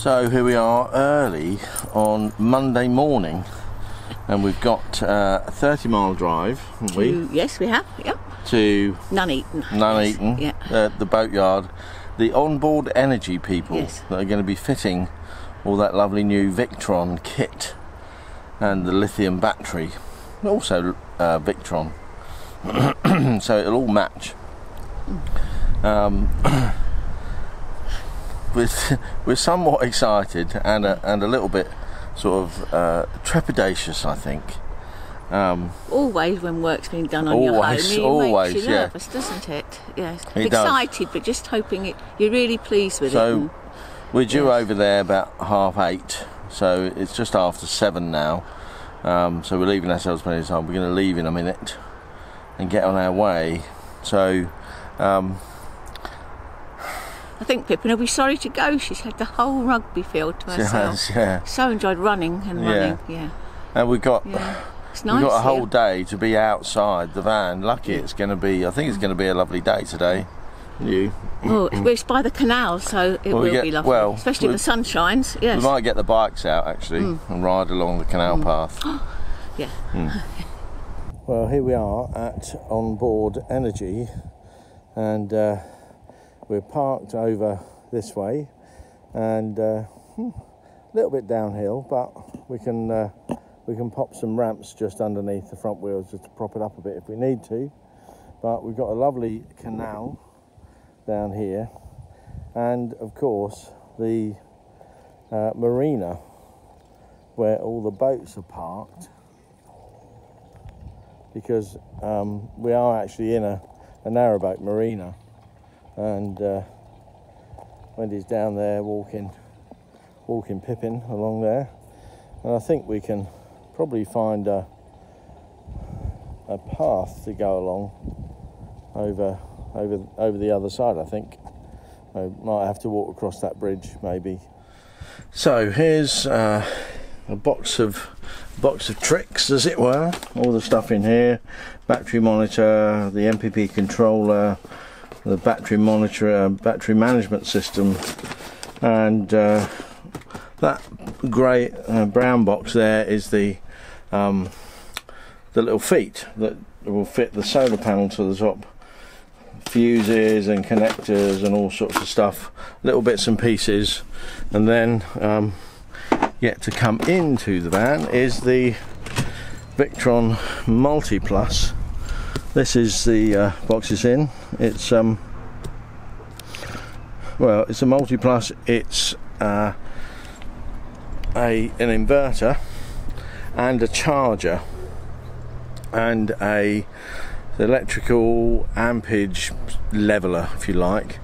So here we are early on Monday morning, and we've got uh, a 30 mile drive, haven't we, yes, we have. Yep. to Nuneaton. Nuneaton, Yeah. uh, the boatyard, the onboard energy people Yes. that are going to be fitting all that lovely new Victron kit and the lithium battery, also uh, Victron. so it'll all match. Um, we're, we're somewhat excited and a, and a little bit sort of uh, trepidatious, I think. Um, Always when work's being done on your Always, home, it always, makes you yeah. nervous, doesn't it? Yes. It does. Excited, but just hoping it. You're really pleased with it. So we're due Yes. over there about half eight, so it's just after seven now. Um, so we're leaving ourselves plenty of time. We're going to leave in a minute and get on our way. So um, I think Pippin will be sorry to go. She's had the whole rugby field to she herself. has, yeah, So enjoyed running and Yeah. running. Yeah. and we've got Yeah. It's nice, we've got a whole day to be outside the van. Lucky it's going to be. I think it's going to be a lovely day today. You, Oh, it's- it's by the canal, so it Well, will get- be lovely. well, Especially we- if the sun shines. yes. we might get the bikes out actually Mm. and ride along the canal path. Yeah. Well, here we are at Onboard Energy, and uh, we're parked over this way, and uh, hmm, a little bit downhill, but we can uh, we can pop some ramps just underneath the front wheels just to prop it up a bit if we need to. But we've got a lovely canal down here, and of course the uh, marina where all the boats are parked because um, we are actually in a, a narrowboat marina and uh, Wendy's down there walking walking Pippin along there. And I think we can probably find a, a path to go along over over over the other side I think. I might have to walk across that bridge maybe. So here's uh, a box of box of tricks, as it were. All the stuff in here: battery monitor, the MPP controller, the battery monitor, uh, battery management system, and uh, that grey uh, brown box there is the um, the little feet that will fit the solar panel to the top. Fuses and connectors and all sorts of stuff, little bits and pieces, and then um, yet to come into the van is the Victron Multi Plus. This is the uh, box it's in. It's um, well, it's a Multi Plus. It's uh, a an inverter and a charger and a electrical ampage leveler, if you like.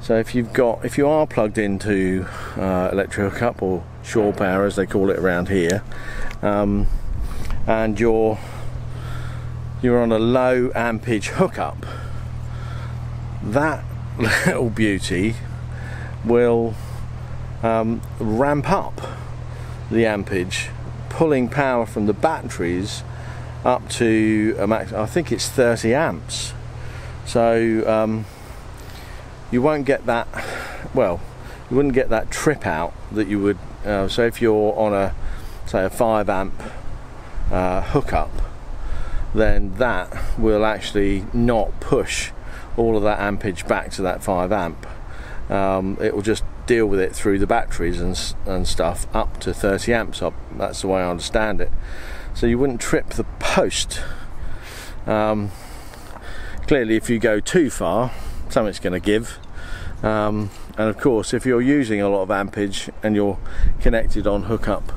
So if you've got, if you are plugged into uh, electric hookup or shore power as they call it around here, um, and you're you're on a low ampage hookup, that little beauty will um, ramp up the ampage, pulling power from the batteries up to a max. I think it's 30 amps. So. Um, you won't get that well you wouldn't get that trip out that you would uh, so if you're on a say a 5 amp uh, hookup then that will actually not push all of that ampage back to that 5 amp. Um, it will just deal with it through the batteries and, and stuff up to 30 amps up that's the way I understand it. So you wouldn't trip the post. Um, clearly if you go too far something's going to give. Um, and of course if you're using a lot of ampage and you're connected on hookup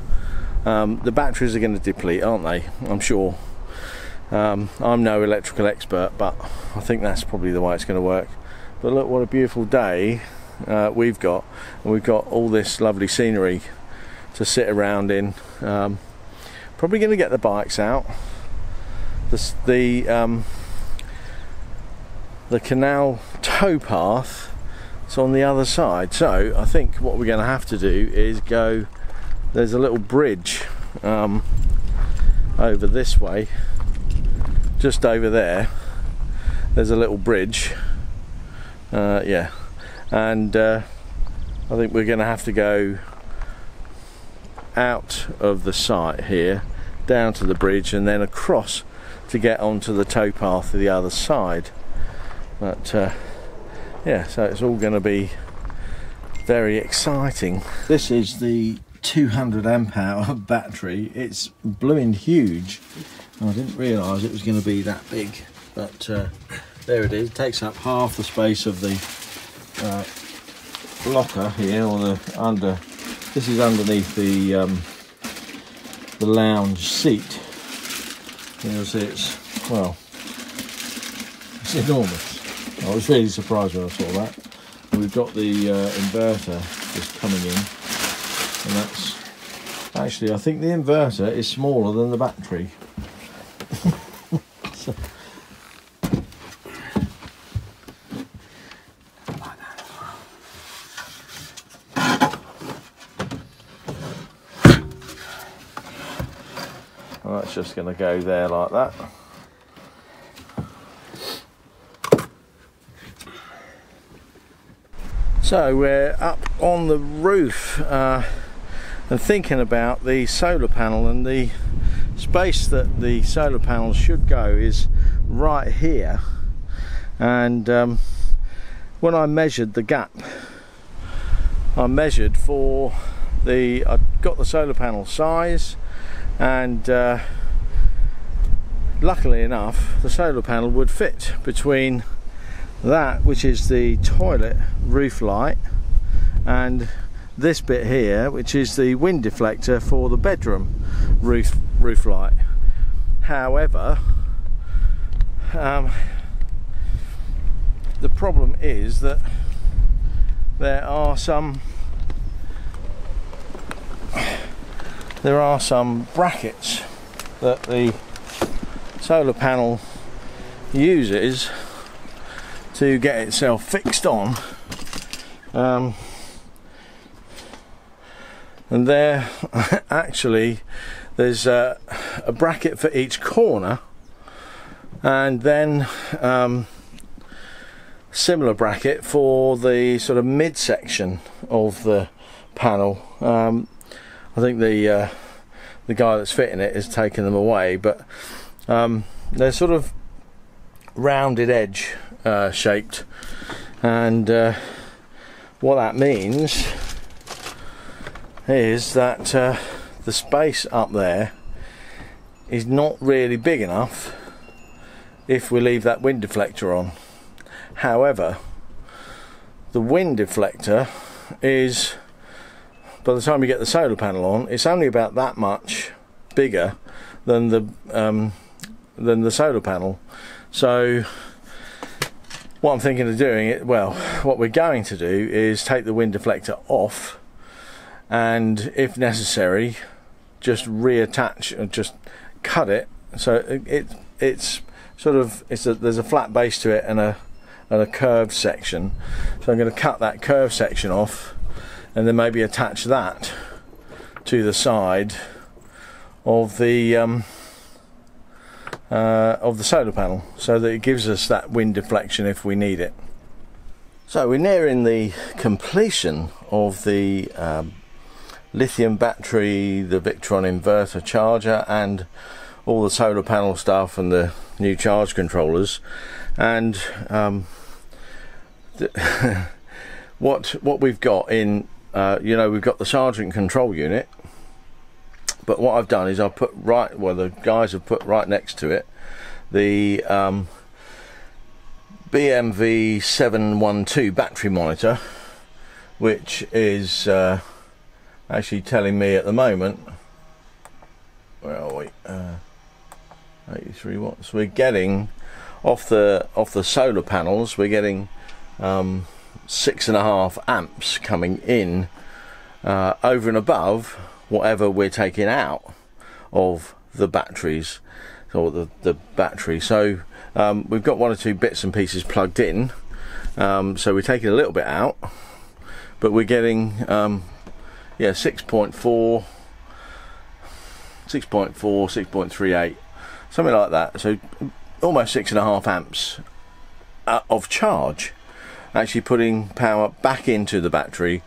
um, the batteries are going to deplete aren't they? I'm sure um, I'm no electrical expert but I think that's probably the way it's going to work but look what a beautiful day uh, we've got and we've got all this lovely scenery to sit around in um, probably going to get the bikes out the, the um, the canal towpath is on the other side. So I think what we're going to have to do is go. There's a little bridge um, over this way, just over there. There's a little bridge. Uh, yeah, and uh, I think we're going to have to go out of the site here down to the bridge and then across to get onto the towpath to the other side but uh, yeah so it's all going to be very exciting this is the 200 amp hour battery it's blooming huge I didn't realise it was going to be that big but uh, there it is. It takes up half the space of the uh, locker here or the under this is underneath the um, the lounge seat. You'll see it's well it's enormous. I was really surprised when I saw that. We've got the uh, inverter just coming in and that's actually I think the inverter is smaller than the battery going to go there like that. So we're up on the roof uh, and thinking about the solar panel and the space that the solar panel should go is right here and um, when I measured the gap I measured for the I got the solar panel size and uh, luckily enough the solar panel would fit between that which is the toilet roof light and this bit here which is the wind deflector for the bedroom roof roof light. However um, the problem is that there are some there are some brackets that the solar panel uses to get itself fixed on. Um, and there actually there's a, a, bracket for each corner and then um, similar bracket for the sort of midsection of the panel. Um, I think the uh, the guy that's fitting it has taken them away, but um, they're sort of rounded edge uh, shaped, and uh, what that means is that uh, the space up there is not really big enough if we leave that wind deflector on. However, the wind deflector is by the time you get the solar panel on, it's only about that much bigger than the um, than the solar panel. So what I'm thinking of doing it well, what we're going to do is take the wind deflector off, and if necessary, just reattach and just cut it. So it, it it's sort of it's a, there's a flat base to it and a and a curved section. So I'm going to cut that curved section off and then maybe attach that to the side of the um, uh, of the solar panel so that it gives us that wind deflection if we need it. So we're nearing the completion of the um, lithium battery, the Victron inverter charger and all the solar panel stuff and the new charge controllers and um, what what we've got in uh, you know, we've got the Sargent control unit, but what I've done is I've put right, well, the guys have put right next to it the um, BMV 712 battery monitor, which is uh, actually telling me at the moment, where are we? Uh, 83 watts. We're getting off the off the solar panels. We're getting um, six and a half amps coming in uh, over and above whatever we're taking out of the batteries or the, the battery. So um, we've got one or two bits and pieces plugged in. Um, so we're taking a little bit out but we're getting um, yeah 6.4 6.4 6.38 something like that. So almost six and a half amps uh, of charge actually putting power back into the battery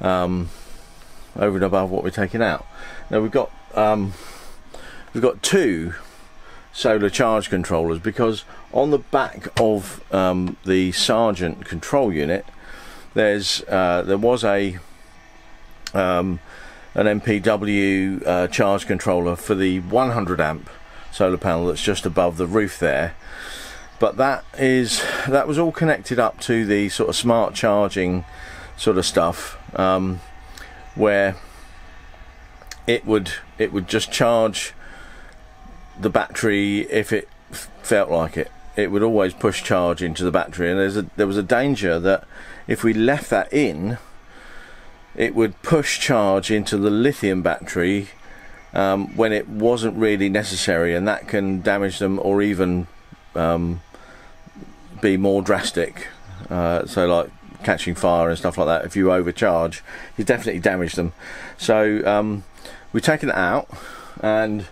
um, over and above what we're taking out. Now we've got um, we've got two solar charge controllers because on the back of um, the Sargent control unit there's uh, there was a um, an MPW uh, charge controller for the 100 amp solar panel that's just above the roof there but that is that was all connected up to the sort of smart charging sort of stuff um, where it would it would just charge the battery if it felt like it. It would always push charge into the battery and there's a, there was a danger that if we left that in it would push charge into the lithium battery um, when it wasn't really necessary and that can damage them or even um, be more drastic. Uh, so like catching fire and stuff like that if you overcharge you definitely damage them so um, we've taken it out and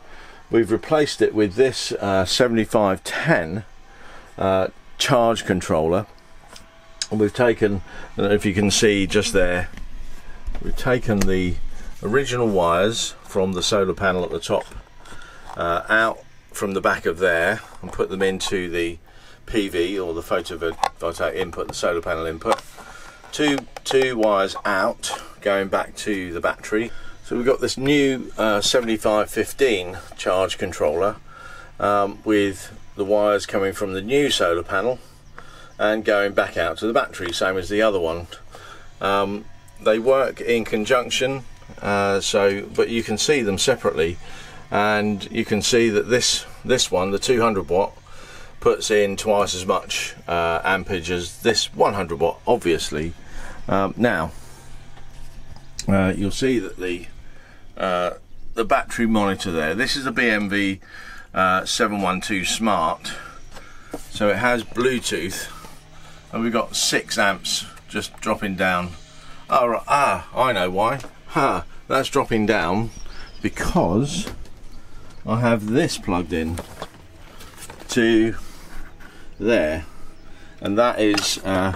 we've replaced it with this uh, 7510 uh, charge controller and we've taken if you can see just there we've taken the original wires from the solar panel at the top uh, out from the back of there and put them into the PV or the photovoltaic input, the solar panel input. Two, two wires out going back to the battery. So we've got this new uh, 7515 charge controller um, with the wires coming from the new solar panel and going back out to the battery, same as the other one. Um, they work in conjunction, uh, so but you can see them separately, and you can see that this this one, the 200 watt, puts in twice as much uh, ampage as this 100 watt, obviously. Um, now, uh, you'll see that the uh, the battery monitor there. This is a BMV uh, 712 Smart, so it has Bluetooth, and we've got six amps just dropping down. Oh, right. ah, I know why. Ha, that's dropping down because I have this plugged in to there, and that is uh,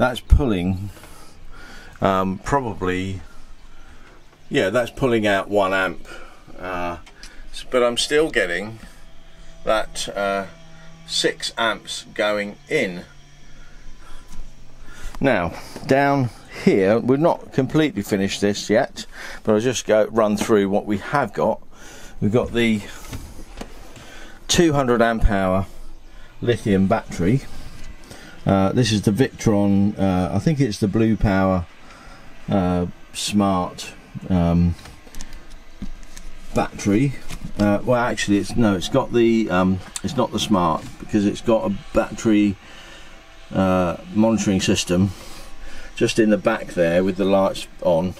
that's pulling um, probably yeah that's pulling out one amp. Uh, but I'm still getting that uh, six amps going in. Now down here we're not completely finished this yet but I'll just go run through what we have got. We've got the 200 amp hour lithium battery uh, this is the Victron uh, I think it's the Blue Power uh, Smart um, battery. Uh, well actually it's no it's got the um, it's not the Smart because it's got a battery uh, monitoring system just in the back there with the lights on.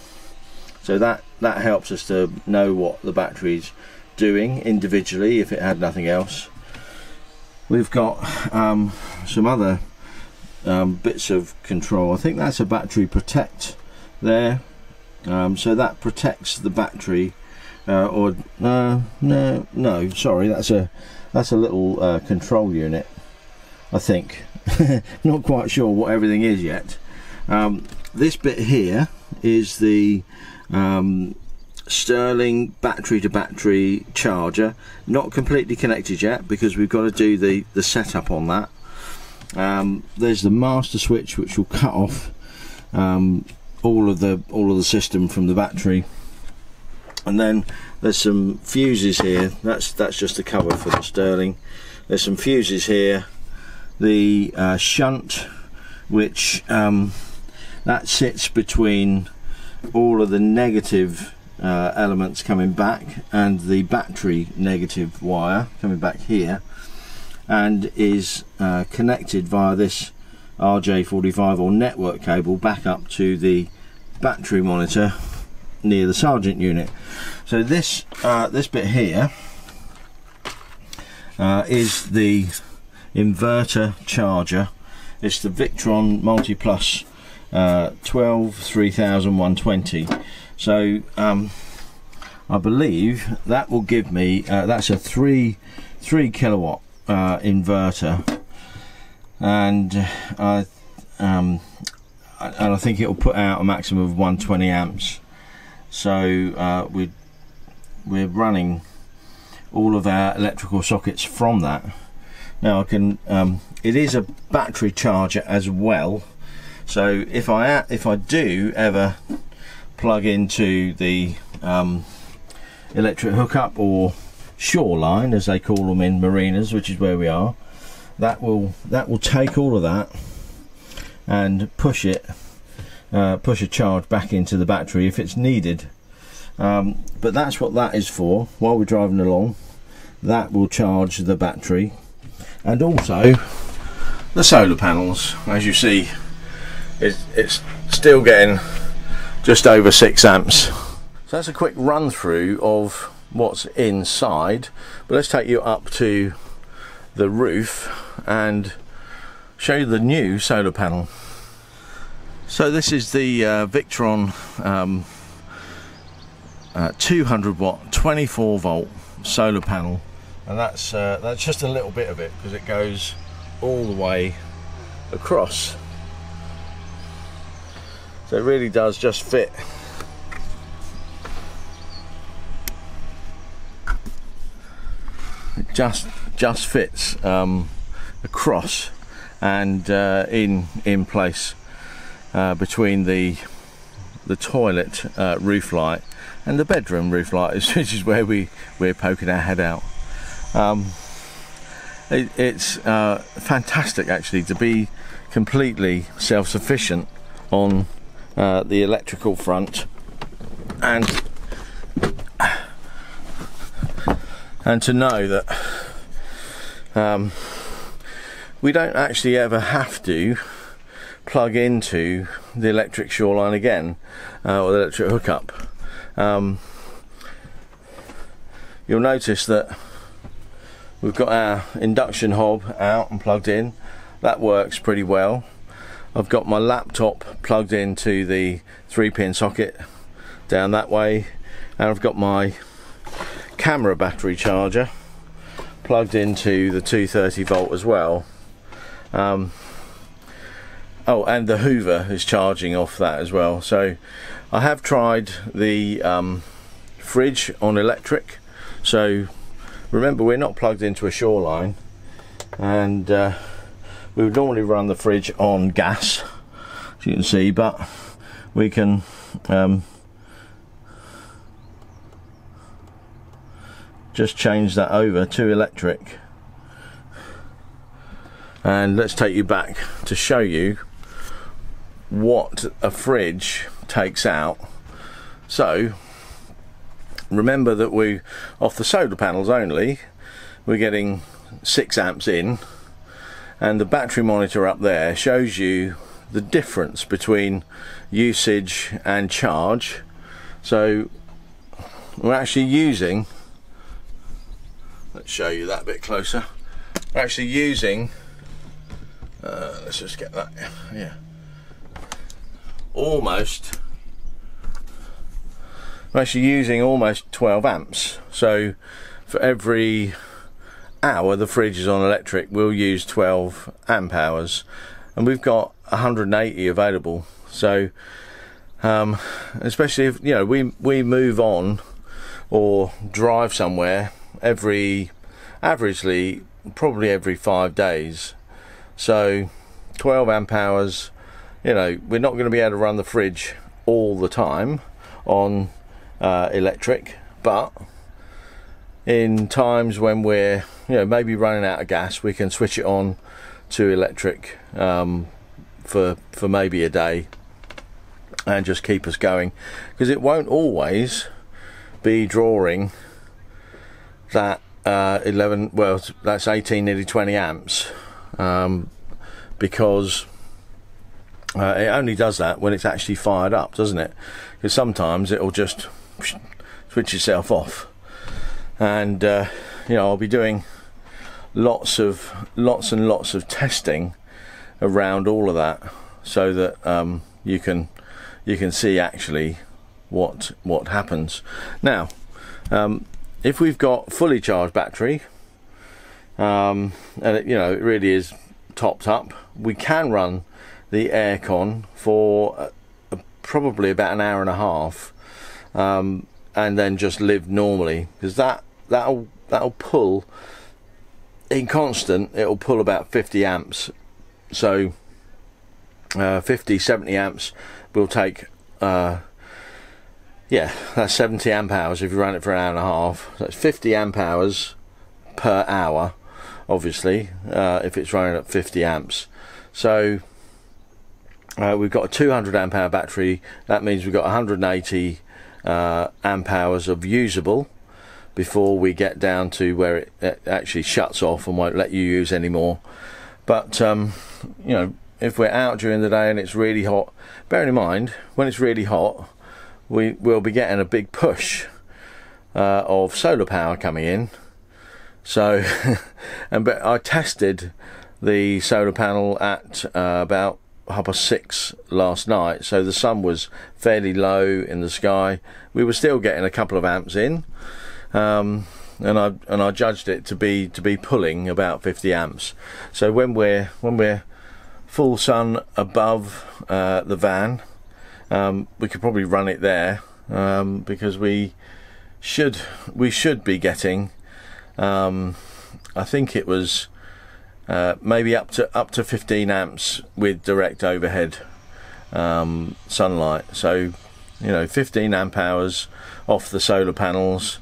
So that that helps us to know what the battery's doing individually if it had nothing else. We've got um, some other um, bits of control. I think that's a battery protect there. Um, so that protects the battery uh, or uh, no no sorry that's a that's a little uh, control unit I think. Not quite sure what everything is yet. Um, this bit here is the um, Sterling battery to battery charger. Not completely connected yet because we've got to do the the setup on that um, there's the master switch which will cut off um, all of the all of the system from the battery. And then there's some fuses here. That's that's just the cover for the Sterling there's some fuses here. The uh, shunt which um, that sits between all of the negative uh, elements coming back and the battery negative wire coming back here and is uh, connected via this RJ45 or network cable back up to the battery monitor near the Sargent unit. So this uh, this bit here uh, is the inverter charger. It's the Victron Multi Plus uh, 12 3120 so um, I believe that will give me uh, that's a three three kilowatt uh, inverter. And I um, and I think it will put out a maximum of 120 amps. So uh, we we're running all of our electrical sockets from that. Now I can um, it is a battery charger as well. So if I if I do ever plug into the um, electric hookup or shoreline as they call them in marinas which is where we are. That will that will take all of that and push it uh, push a charge back into the battery if it's needed. Um, but that's what that is for. While we're driving along that will charge the battery. And also the solar panels. As you see it's, it's still getting just over 6 amps. So that's a quick run through of what's inside. But let's take you up to the roof and show you the new solar panel. So this is the uh, Victron um, uh, 200 watt 24 volt solar panel. And that's uh, that's just a little bit of it because it goes all the way across. So it really does just fit just just fits um, across and uh, in in place uh, between the the toilet uh, roof light and the bedroom roof light which is where we we're poking our head out. Um, it, it's uh, fantastic actually to be completely self-sufficient on uh, the electrical front and and to know that um, we don't actually ever have to plug into the electric shoreline again uh, or the electric hookup. Um, you'll notice that we've got our induction hob out and plugged in. That works pretty well. I've got my laptop plugged into the three pin socket down that way and I've got my camera battery charger plugged into the 230 volt as well. Um, oh and the hoover is charging off that as well. So I have tried the um, fridge on electric. So remember we're not plugged into a shoreline and uh, we would normally run the fridge on gas as you can see but we can um, just change that over to electric. And let's take you back to show you what a fridge takes out. So remember that we off the solar panels only we're getting 6 amps in and the battery monitor up there shows you the difference between usage and charge. So we're actually using let's show you that a bit closer. We're actually using uh, let's just get that yeah. Almost. We're actually using almost 12 amps. So for every hour the fridge is on electric we'll use 12 amp hours. And we've got 180 available. So um, especially if you know we we move on or drive somewhere every averagely probably every five days. So 12 amp hours you know we're not going to be able to run the fridge all the time on uh, electric but in times when we're you know maybe running out of gas we can switch it on to electric um, for for maybe a day and just keep us going. Because it won't always be drawing that uh, 11 well that's 18 nearly 20 amps um, because uh, it only does that when it's actually fired up doesn't it? Because sometimes it'll just switch itself off. And uh, you know I'll be doing lots of lots and lots of testing around all of that so that um, you can you can see actually what what happens. Now um, if we've got fully charged battery um, and it, you know it really is topped up we can run the aircon for uh, probably about an hour and a half um, and then just live normally because that that'll that'll pull in constant it'll pull about 50 amps. So uh, 50 70 amps will take uh, yeah that's 70 amp hours if you run it for an hour and a half. That's 50 amp hours per hour obviously uh, if it's running at 50 amps. So uh, we've got a 200 amp hour battery. That means we've got 180 uh, amp hours of usable before we get down to where it, it, actually shuts off and won't let you use anymore. But um, you know if we're out during the day and it's really hot bearing in mind when it's really hot we will be getting a big push uh, of solar power coming in so and but I tested the solar panel at uh, about half past six last night, so the sun was fairly low in the sky. We were still getting a couple of amps in, um, and I and I judged it to be to be pulling about 50 amps. So when we're when we're full sun above uh, the van, um, we could probably run it there um, because we should we should be getting. Um, I think it was uh, maybe up to up to 15 amps with direct overhead um, sunlight. So, you know, 15 amp hours off the solar panels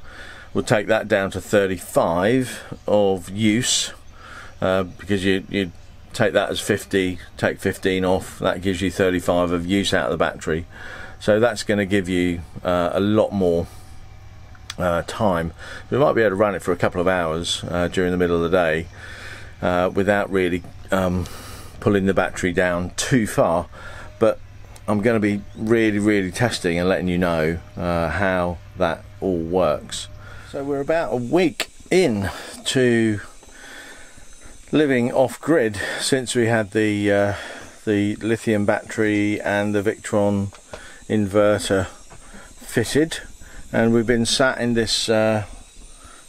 will take that down to 35 of use uh, because you you take that as 50, take 15 off. That gives you 35 of use out of the battery. So that's going to give you uh, a lot more uh, time. We might be able to run it for a couple of hours uh, during the middle of the day uh, without really um, pulling the battery down too far. But I'm going to be really, really testing and letting you know uh, how that all works. So we're about a week in to living off grid since we had the uh, the lithium battery and the Victron inverter fitted, and we've been sat in this uh,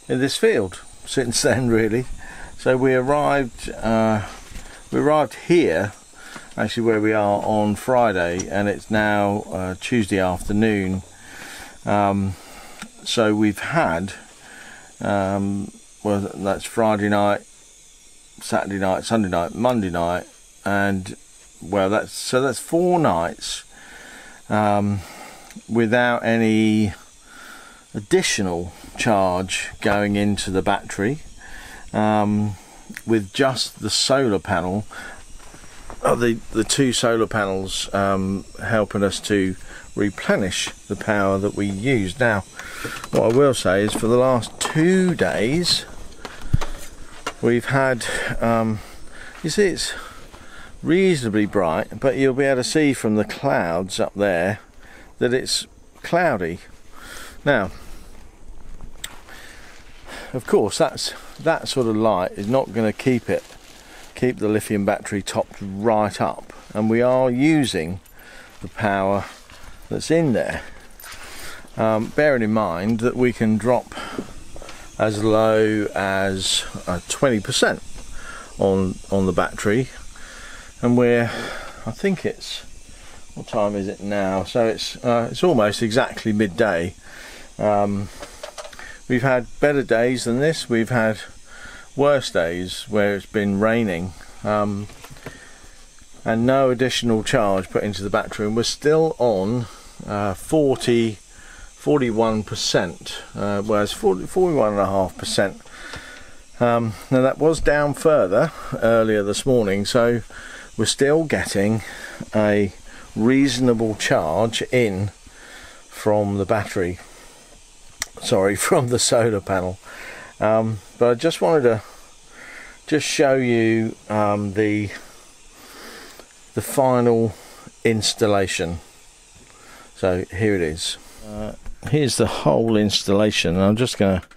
in this field since then, really. So we arrived, uh, we arrived here, actually where we are on Friday, and it's now uh, Tuesday afternoon. Um, so we've had, um, well, that's Friday night, Saturday night, Sunday night, Monday night, and well, that's so that's four nights um, without any additional charge going into the battery um, with just the solar panel uh, the the two solar panels um, helping us to replenish the power that we use. Now what I will say is for the last two days we've had um, you see it's reasonably bright but you'll be able to see from the clouds up there that it's cloudy. Now of course that's that sort of light is not going to keep it keep the lithium battery topped right up and we are using the power that's in there. Um, bearing in mind that we can drop as low as uh, 20% on on the battery. And we're I think it's what time is it now? So it's uh, it's almost exactly midday. Um, We've had better days than this. We've had worse days where it's been raining. Um, and no additional charge put into the battery. And we're still on uh, 40 41% uh, whereas 40, 41.5% um, now that was down further earlier this morning so we're still getting a reasonable charge in from the battery. Sorry from the solar panel. Um, but I just wanted to just show you um, the the final installation. So here it is. Uh, here's the whole installation I'm just going to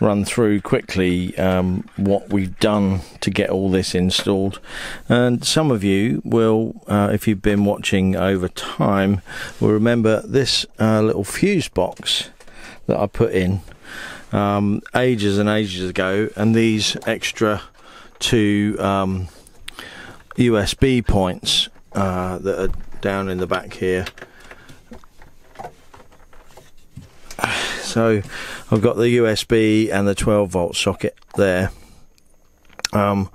run through quickly um, what we've done to get all this installed. And some of you will uh, if you've been watching over time will remember this uh, little fuse box that I put in um, ages and ages ago, and these extra two um, USB points uh, that are down in the back here So I've got the USB and the 12 volt socket there. Um,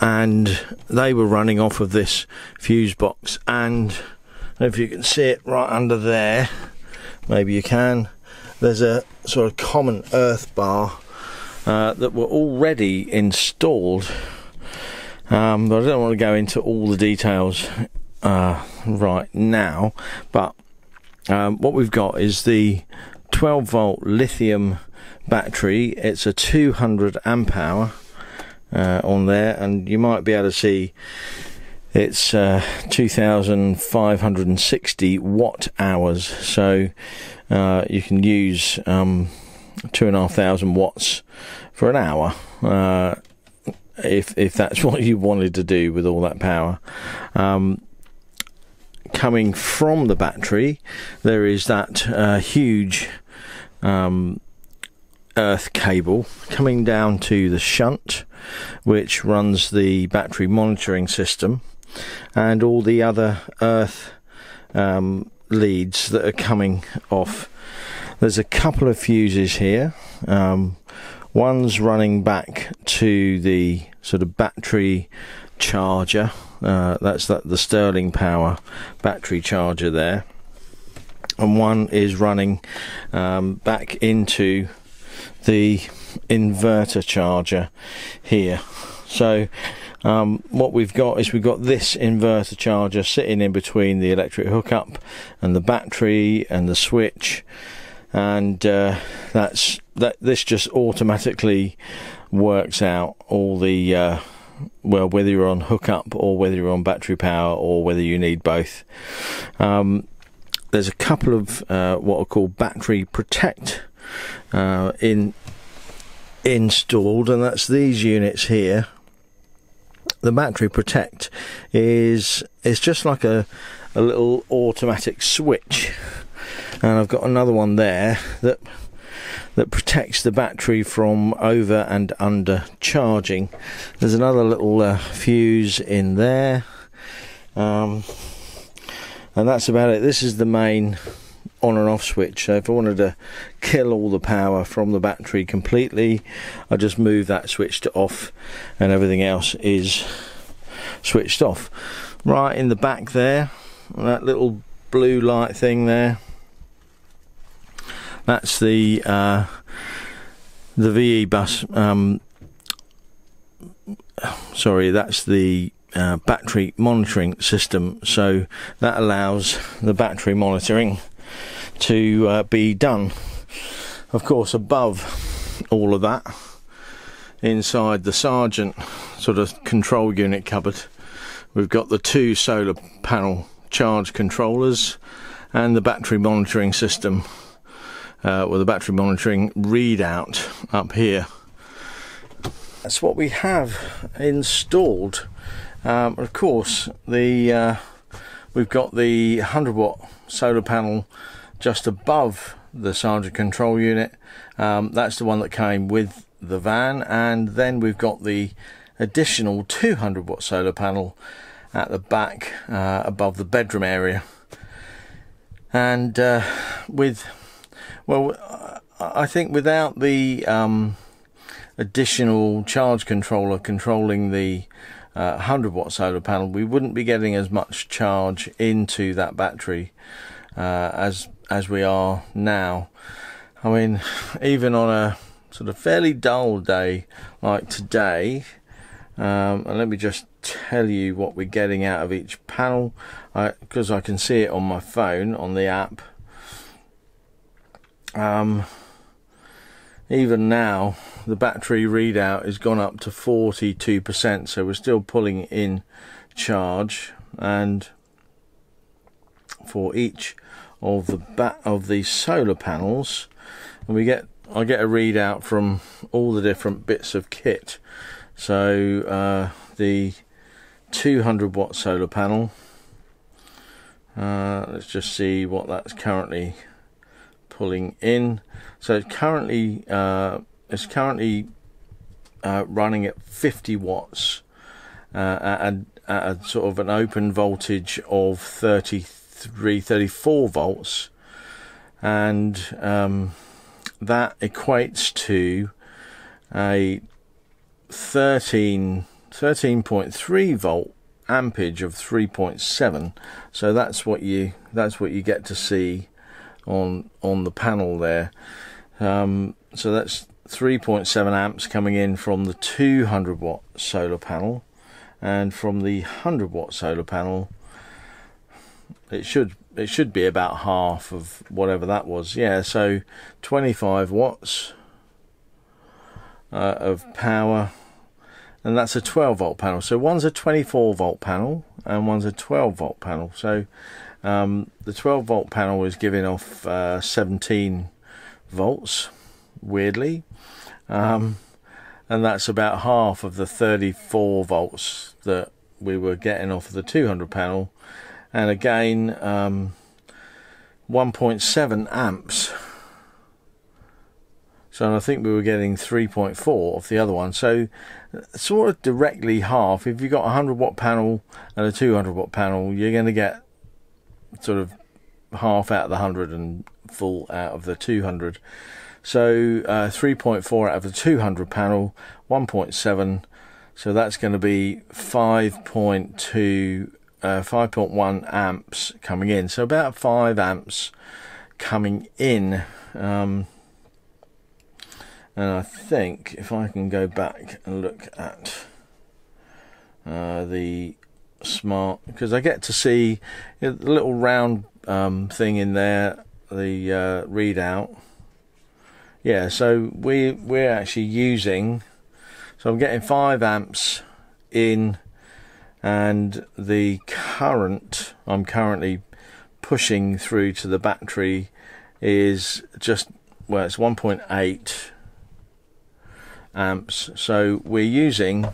and they were running off of this fuse box and if you can see it right under there maybe you can there's a sort of common earth bar uh, that were already installed um, but I don't want to go into all the details uh, right now but um, what we've got is the 12 volt lithium battery. It's a 200 amp hour uh, on there and you might be able to see it's uh, 2560 watt hours. So uh, you can use um, two and a half thousand watts for an hour uh, if if that's what you wanted to do with all that power. Um, coming from the battery there is that uh, huge um, earth cable coming down to the shunt which runs the battery monitoring system and all the other earth um, leads that are coming off. There's a couple of fuses here. Um, one's running back to the sort of battery charger uh, that's that the Sterling Power battery charger there and one is running um, back into the inverter charger here. So um, what we've got is we've got this inverter charger sitting in between the electric hookup and the battery and the switch and uh, that's that this just automatically works out all the uh, well whether you're on hookup or whether you're on battery power or whether you need both um, there's a couple of uh, what are called battery protect uh, in installed, and that's these units here. The battery protect is it's just like a a little automatic switch, and I've got another one there that that protects the battery from over and under charging. There's another little uh, fuse in there. Um, and that's about it. This is the main on and off switch. So if I wanted to kill all the power from the battery completely, I just move that switch to off and everything else is switched off. Right in the back there, that little blue light thing there, that's the uh, the VE bus. Um, sorry, that's the uh, battery monitoring system. So that allows the battery monitoring to uh, be done. Of course, above all of that, inside the Sargent sort of control unit cupboard, we've got the two solar panel charge controllers and the battery monitoring system uh, with the battery monitoring readout up here. That's what we have installed. Um, of course, the uh, we've got the 100 watt solar panel just above the Sargent control unit. Um, that's the one that came with the van, and then we've got the additional 200 watt solar panel at the back uh, above the bedroom area. And uh, with, well, I think without the um, additional charge controller controlling the uh, 100 watt solar panel, we wouldn't be getting as much charge into that battery uh, as as we are now. I mean, even on a sort of fairly dull day like today, um, and let me just tell you what we're getting out of each panel because I, I, can see it on my phone on the app. Um, even now, the battery readout has gone up to 42%, so we're still pulling in charge. And for each of the bat of the solar panels and we get I get a readout from all the different bits of kit so uh, the 200 watt solar panel uh, let's just see what that's currently pulling in. So it's currently uh, it's currently uh, running at 50 watts uh, at, at a sort of an open voltage of 33 34 volts. And um, that equates to a 13 13.3 volt ampage of 3.7 so that's what you that's what you get to see on on the panel there. Um, so that's 3.7 amps coming in from the 200 watt solar panel. And from the 100 watt solar panel it should it should be about half of whatever that was. Yeah so 25 watts uh, of power. And that's a 12 volt panel. So one's a 24 volt panel and one's a 12 volt panel. So um, the 12 volt panel is giving off uh, 17 volts weirdly. Um, and that's about half of the 34 volts that we were getting off of the 200 panel. And again um, 1.7 amps. So I think we were getting 3.4 off the other one. So sort of directly half. If you've got a 100 watt panel and a 200 watt panel you're going to get sort of half out of the 100 and full out of the 200 so uh, 3.4 out of the 200 panel, 1.7. So that's going to be 5.2, uh, 5.1 amps coming in. So about 5 amps coming in. Um, and I think if I can go back and look at uh, the smart, because I get to see the little round um, thing in there, the uh, readout. Yeah so we we're actually using so I'm getting 5 amps in and the current I'm currently pushing through to the battery is just well it's 1.8 amps. So we're using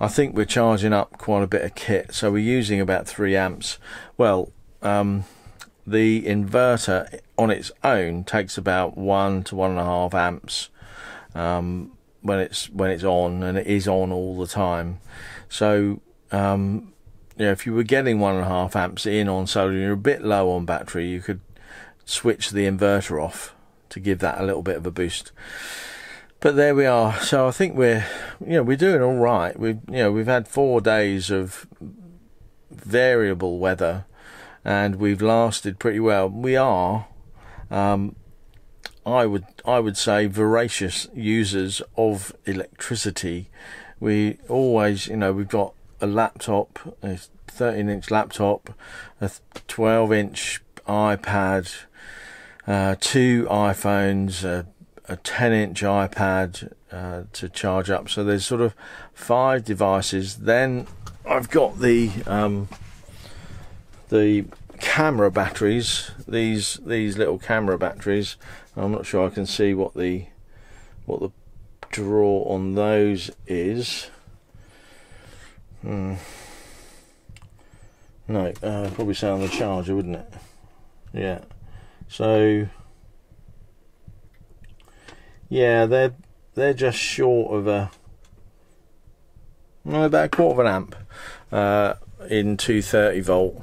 I think we're charging up quite a bit of kit so we're using about 3 amps well um, the inverter on its own takes about one to one and a half amps um, when it's when it's on, and it is on all the time. So um, you know, if you were getting one and a half amps in on solar, you're a bit low on battery. You could switch the inverter off to give that a little bit of a boost. But there we are. So I think we're you know we're doing all right. We've you know we've had four days of variable weather and we've lasted pretty well. We are, um, I would I would say, voracious users of electricity. We always, you know, we've got a laptop, a 13-inch laptop, a 12-inch iPad, uh, two iPhones, a, a 10-inch iPad uh, to charge up. So there's sort of five devices. Then I've got the um, the camera batteries these these little camera batteries I'm not sure I can see what the what the draw on those is hmm. no uh, probably say on the charger wouldn't it yeah so yeah they're they're just short of a about a quarter of an amp uh, in 230 volt.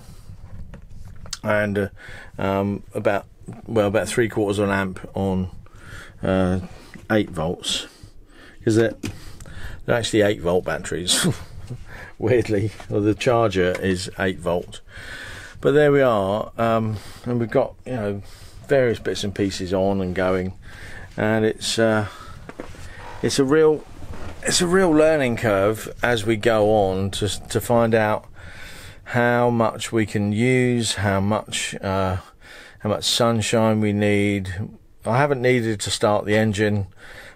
And uh, um, about well about three quarters of an amp on uh, eight volts. Because they're, they're actually eight volt batteries. Weirdly, well, the charger is eight volt, but there we are, um, and we've got you know various bits and pieces on and going, and it's uh, it's a real it's a real learning curve as we go on to to find out how much we can use, how much uh, how much sunshine we need. I haven't needed to start the engine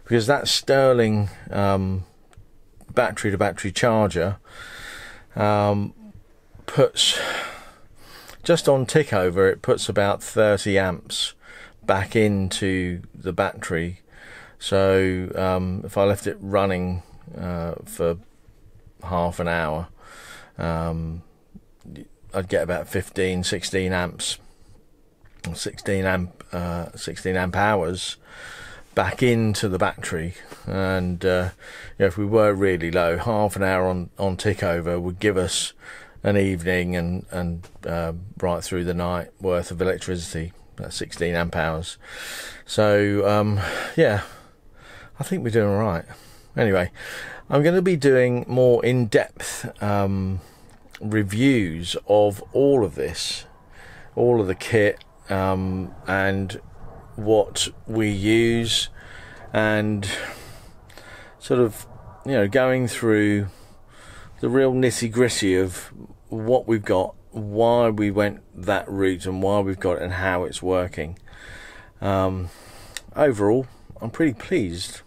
because that Sterling um, battery to battery charger um, puts just on tick over it puts about 30 amps back into the battery. So um, if I left it running uh, for half an hour, um, I'd get about 15, 16 amps, 16 amp, uh, 16 amp hours back into the battery. And uh, you know, if we were really low, half an hour on, on tick over would give us an evening and and uh, right through the night worth of electricity. That's 16 amp hours. So um, yeah, I think we're doing all right. Anyway, I'm going to be doing more in-depth um, reviews of all of this, all of the kit, um, and what we use, and sort of you know going through the real nitty gritty of what we've got, why we went that route, and why we've got it, and how it's working. Um, overall, I'm pretty pleased